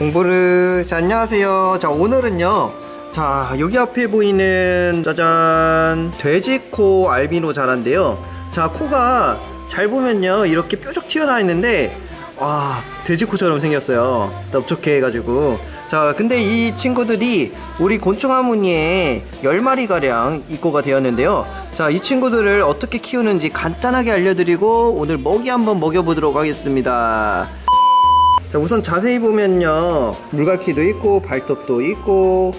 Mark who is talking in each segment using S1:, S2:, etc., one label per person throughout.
S1: 공부를 자 안녕하세요. 자 오늘은요. 자 여기 앞에 보이는 짜잔 돼지코 알비노 자라인데요. 자 코가 잘 보면요. 이렇게 뾰족 튀어나와 있는데 와 돼지코처럼 생겼어요. 넓적해 해가지고. 자 근데 이 친구들이 우리 곤충 하모니에 10마리가량 입고가 되었는데요. 자 이 친구들을 어떻게 키우는지 간단하게 알려드리고 오늘 먹이 한번 먹여보도록 하겠습니다 자 우선 자세히 보면요. 물갈퀴도 있고 발톱도 있고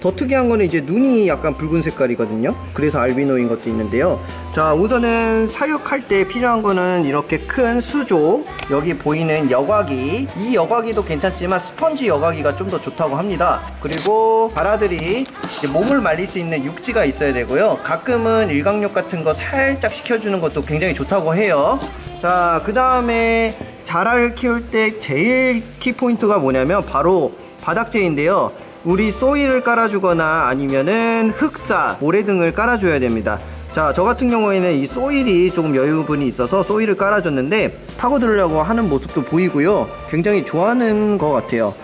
S1: 더 특이한 거는 이제 눈이 약간 붉은 색깔이거든요. 그래서 알비노인 것도 있는데요. 자 우선은 사육할 때 필요한 거는 이렇게 큰 수조 여기 보이는 여과기. 이 여과기도 괜찮지만 스펀지 여과기가 좀 더 좋다고 합니다. 그리고 바라들이 몸을 말릴 수 있는 육지가 있어야 되고요. 가끔은 일광욕 같은 거 살짝 식혀주는 것도 굉장히 좋다고 해요 자 그 다음에 자라를 키울 때 제일 키포인트가 뭐냐면 바로 바닥재인데요. 우리 소일을 깔아주거나 아니면은 흑사, 모래 등을 깔아줘야 됩니다. 자, 저 같은 경우에는 이 소일이 조금 여유분이 있어서 소일을 깔아줬는데 파고들려고 하는 모습도 보이고요. 굉장히 좋아하는 것 같아요.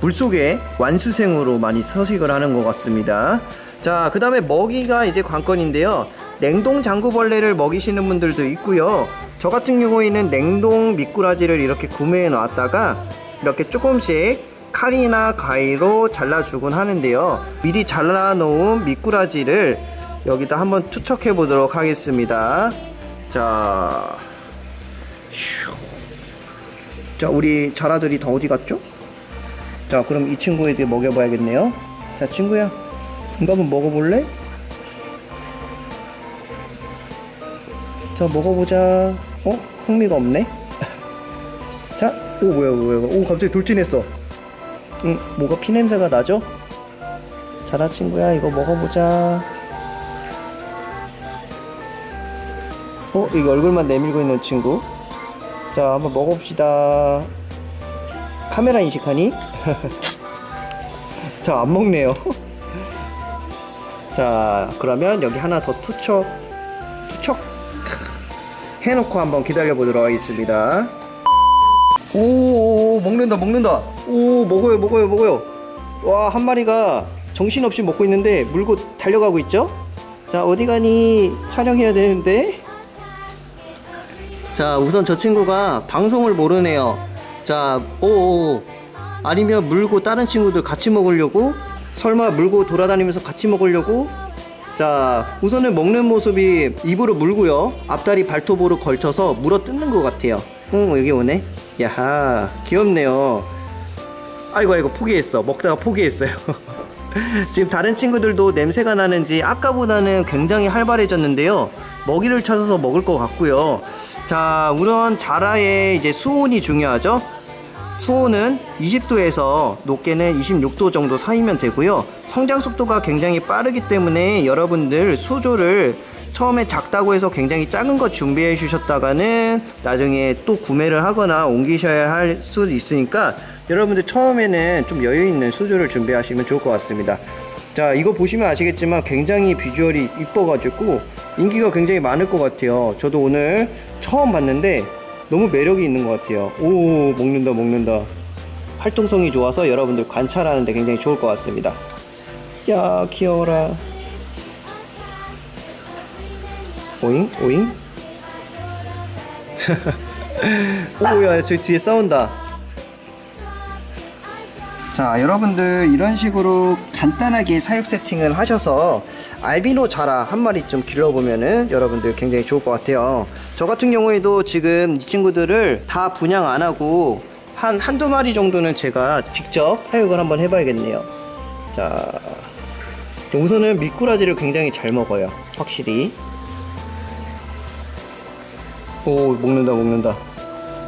S1: 물속에 완수생으로 많이 서식을 하는 것 같습니다. 자, 그 다음에 먹이가 이제 관건인데요 냉동 장구벌레를 먹이시는 분들도 있고요 저 같은 경우에는 냉동 미꾸라지를 이렇게 구매해 놨다가 이렇게 조금씩 칼이나 가위로 잘라주곤 하는데요 미리 잘라 놓은 미꾸라지를 여기다 한번 투척해 보도록 하겠습니다 자, 휴. 자 우리 자라들이 다 어디 갔죠? 자 그럼 이 친구에게 먹여봐야겠네요 자 친구야 이거 한번 먹어볼래? 자 먹어보자 어? 흥미가 없네 자, 오 뭐야 뭐야 오 갑자기 돌진했어 응 뭐가 피냄새가 나죠? 자라 친구야 이거 먹어보자 어? 이거 얼굴만 내밀고 있는 친구 자 한번 먹어봅시다 카메라 인식하니? 자 안 먹네요 자 그러면 여기 하나 더 투척 해놓고 한번 기다려 보도록 하겠습니다. 오 먹는다 먹는다. 오 먹어요 먹어요 먹어요. 와 한 마리가 정신없이 먹고 있는데 물고 달려가고 있죠? 자 어디 가니? 촬영해야 되는데. 자 우선 저 친구가 방송을 모르네요. 자 오오. 아니면 물고 다른 친구들 같이 먹으려고? 설마 물고 돌아다니면서 같이 먹으려고 자 우선은 먹는 모습이 입으로 물고요. 앞다리 발톱으로 걸쳐서 물어 뜯는 것 같아요. 응 여기 오네. 야하 귀엽네요. 아이고 아이고 포기했어. 먹다가 포기했어요. 지금 다른 친구들도 냄새가 나는지 아까보다는 굉장히 활발해졌는데요. 먹이를 찾아서 먹을 것 같고요. 자 우선 자라의 이제 수온이 중요하죠 수온은 20도에서 높게는 26도 정도 사이면 되고요. 성장 속도가 굉장히 빠르기 때문에 여러분들 수조를 처음에 작다고 해서 굉장히 작은 거 준비해 주셨다가는 나중에 또 구매를 하거나 옮기셔야 할 수도 있으니까 여러분들 처음에는 좀 여유 있는 수조를 준비하시면 좋을 것 같습니다. 자 이거 보시면 아시겠지만 굉장히 비주얼이 이뻐 가지고 인기가 굉장히 많을 것 같아요. 저도 오늘 처음 봤는데 너무 매력이 있는 것 같아요. 오 먹는다 먹는다. 활동성이 좋아서 여러분들 관찰하는 데 굉장히 좋을 것 같습니다. 야 귀여워라. 오잉 오잉? 오야 저기 뒤에 싸운다 자 여러분들 이런 식으로 간단하게 사육 세팅을 하셔서 알비노 자라 한 마리 좀 길러보면은 여러분들 굉장히 좋을 것 같아요. 저 같은 경우에도 지금 이 친구들을 다 분양 안 하고 한 한두 마리 정도는 제가 직접 사육을 한번 해봐야겠네요. 자 우선은 미꾸라지를 굉장히 잘 먹어요 확실히. 오 먹는다 먹는다.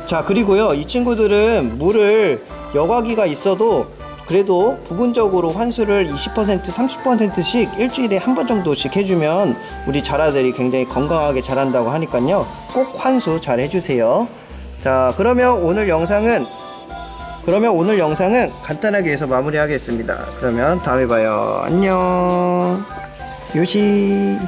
S1: 자 그리고요 이 친구들은 물을 여과기가 있어도 그래도 부분적으로 환수를 20% 30%씩 일주일에 한 번 정도씩 해주면 우리 자라들이 굉장히 건강하게 자란다고 하니까요. 꼭 환수 잘 해주세요. 자 그러면 오늘 영상은 그러면 오늘 영상은 간단하게 해서 마무리 하겠습니다. 그러면 다음에 봐요. 안녕. 요시